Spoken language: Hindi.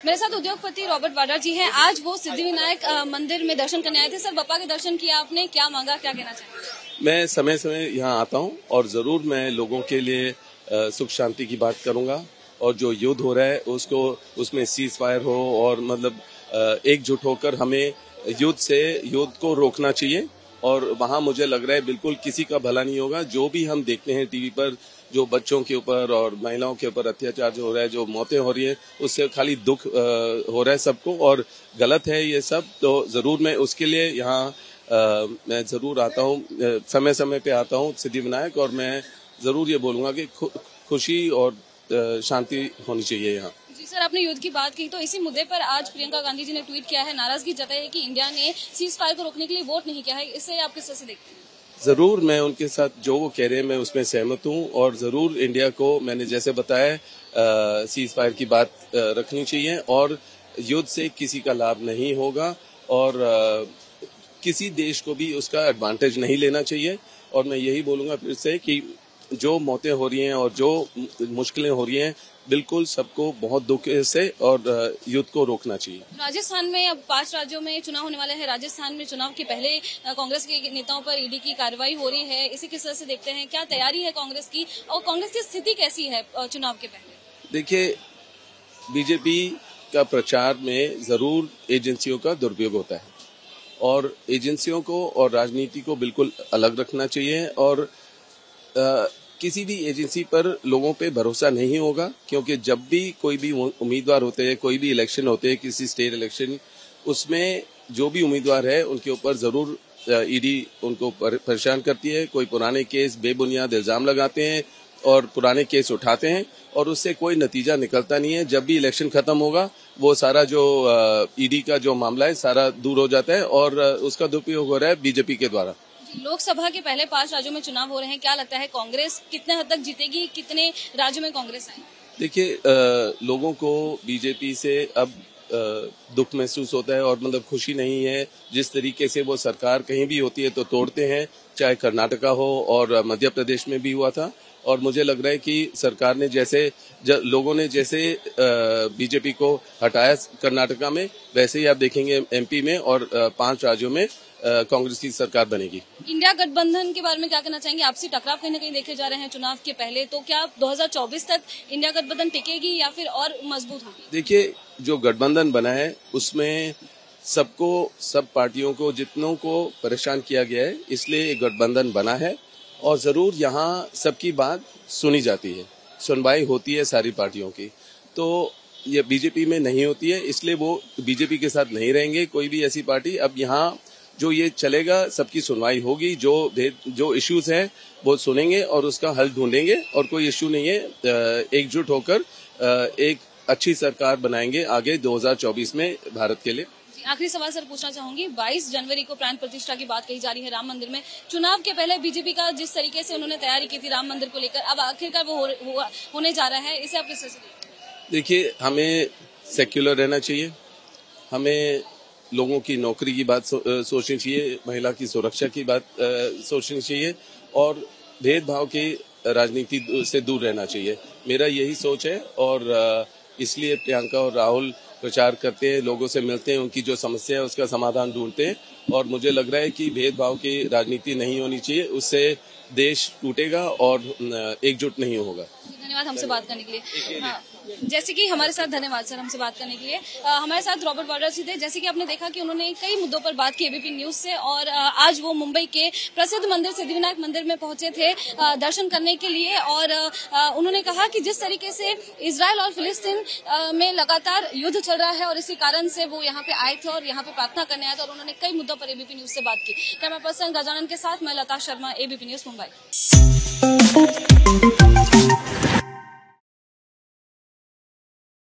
मेरे साथ उद्योगपति रॉबर्ट वाड्रा जी हैं। आज वो सिद्धि विनायक मंदिर में दर्शन करने आए थे। सर, बप्पा के दर्शन किया आपने? क्या मांगा? क्या कहना चाहिए मैं समय समय यहाँ आता हूँ और ज़रूर मैं लोगों के लिए सुख शांति की बात करूँगा और जो युद्ध हो रहा है, उसको, उसमें सीज फायर हो और मतलब एकजुट होकर हमें युद्ध से, युद्ध को रोकना चाहिए। और वहाँ मुझे लग रहा है बिल्कुल किसी का भला नहीं होगा। जो भी हम देखते हैं टीवी पर, जो बच्चों के ऊपर और महिलाओं के ऊपर अत्याचार जो हो रहा है, जो मौतें हो रही है, उससे खाली दुख हो रहा है सबको और गलत है ये सब। तो ज़रूर मैं उसके लिए यहाँ मैं ज़रूर आता हूँ समय समय पे आता हूँ सिद्धि विनायक और मैं ज़रूर ये बोलूँगा कि खुशी और शांति होनी चाहिए यहाँ। सर, आपने युद्ध की बात की तो इसी मुद्दे पर आज प्रियंका गांधी जी ने ट्वीट किया है। नाराज़गी जताई है कि इंडिया ने सीज फायर को रोकने के लिए वोट नहीं किया है। इसे आप किस तरह से देखते हैं? ज़रूर मैं उनके साथ जो वो कह रहे हैं, मैं उसमें सहमत हूँ और ज़रूर इंडिया को, मैंने जैसे बताया सीज फायर की बात रखनी चाहिए और युद्ध से किसी का लाभ नहीं होगा और किसी देश को भी उसका एडवांटेज नहीं लेना चाहिए और मैं यही बोलूँगा फिर से कि जो मौतें हो रही हैं और जो मुश्किलें हो रही हैं बिल्कुल सबको बहुत दुख से और युद्ध को रोकना चाहिए। राजस्थान में अब पाँच राज्यों में चुनाव होने वाले हैं। राजस्थान में चुनाव के पहले कांग्रेस के नेताओं पर ईडी की कार्रवाई हो रही है। इसी किस तरह से देखते हैं क्या तैयारी है कांग्रेस की और कांग्रेस की स्थिति कैसी है चुनाव के पहले? देखिए बीजेपी का प्रचार में ज़रूर एजेंसियों का दुरुपयोग होता है। और एजेंसियों को और राजनीति को बिल्कुल अलग रखना चाहिए और किसी भी एजेंसी पर लोगों पे भरोसा नहीं होगा, क्योंकि जब भी कोई भी उम्मीदवार होते हैं, कोई भी इलेक्शन होते हैं, किसी स्टेट इलेक्शन, उसमें जो भी उम्मीदवार है, उनके ऊपर ज़रूर ईडी उनको परेशान करती है। कोई पुराने केस, बेबुनियाद इल्ज़ाम लगाते हैं और पुराने केस उठाते हैं और उससे कोई नतीजा निकलता नहीं है। जब भी इलेक्शन खत्म होगा, वो सारा जो ईडी का जो मामला है, सारा दूर हो जाता है और उसका दुरुपयोग हो रहा है बीजेपी के द्वारा। लोकसभा के पहले पाँच राज्यों में चुनाव हो रहे हैं, क्या लगता है कांग्रेस कितने हद तक जीतेगी, कितने राज्यों में कांग्रेस आए देखिए लोगों को बीजेपी से अब दुख महसूस होता है और मतलब खुशी नहीं है। जिस तरीके से वो सरकार कहीं भी होती है तो तोड़ते हैं, चाहे कर्नाटका हो और मध्य प्रदेश में भी हुआ था। और मुझे लग रहा है कि सरकार ने जैसे लोगों ने जैसे बीजेपी को हटाया कर्नाटका में, वैसे ही आप देखेंगे एमपी में और पाँच राज्यों में। कांग्रेस की सरकार बनेगी। इंडिया गठबंधन के बारे में क्या कहना चाहेंगे? आपसी टकराव कहीं ना कहीं देखे जा रहे हैं चुनाव के पहले। तो क्या 2024 तक इंडिया गठबंधन टिकेगी या फिर और मज़बूत होगी? देखिए जो गठबंधन बना है उसमें सबको सब पार्टियों को जितनों को परेशान किया गया है इसलिए गठबंधन बना है। और ज़रूर यहाँ सबकी बात सुनी जाती है। सुनवाई होती है सारी पार्टियों की। तो ये बीजेपी में नहीं होती है इसलिए वो बीजेपी के साथ नहीं रहेंगे कोई भी ऐसी पार्टी। अब यहाँ जो ये चलेगा सबकी सुनवाई होगी जो जो इश्यूज़ हैं वो सुनेंगे और उसका हल ढूंढेंगे और कोई इश्यू नहीं है एकजुट होकर एक अच्छी सरकार बनाएँगे आगे 2024 में भारत के लिए। आखिरी सवाल सर पूछना चाहूँगी। 22 जनवरी को प्राण प्रतिष्ठा की बात कही जा रही है राम मंदिर में। चुनाव के पहले बीजेपी का जिस तरीके से उन्होंने तैयारी की थी राम मंदिर को लेकर अब आखिरकार वो हो, हो, होने जा रहा है इसे आप किस देखिए हमें सेक्युलर रहना चाहिए। हमें लोगों की नौकरी की बात सोचनी चाहिए, महिला की सुरक्षा की बात सोचनी चाहिए और भेदभाव की राजनीति से दूर रहना चाहिए। मेरा यही सोच है और इसलिए प्रियंका और राहुल प्रचार करते हैं, लोगों से मिलते हैं, उनकी जो समस्या है उसका समाधान ढूंढते हैं और मुझे लग रहा है कि भेदभाव की राजनीति नहीं होनी चाहिए, उससे देश टूटेगा और एकजुट नहीं होगा। धन्यवाद हमसे बात करने के लिए। हाँ। जैसे कि हमारे साथ धन्यवाद सर हमसे बात करने के लिए। आ, हमारे साथ रॉबर्ट वाड्रा जी थे। जैसे कि आपने देखा कि उन्होंने कई मुद्दों पर बात की एबीपी न्यूज़ से और आ, आज वो मुंबई के प्रसिद्ध मंदिर सिद्धिविनायक मंदिर में पहुँचे थे आ, दर्शन करने के लिए और उन्होंने कहा कि जिस तरीके से इसराइल और फिलिस्तीन में लगातार युद्ध चल रहा है और इसी कारण से वो यहाँ पे आए थे और यहाँ पे प्रार्थना करने आए थे और उन्होंने कई मुद्दों पर एबीपी न्यूज़ से बात की। कैमरा पर्सन गजानन के साथ मैं लता शर्मा एबीपी न्यूज़ मुंबई।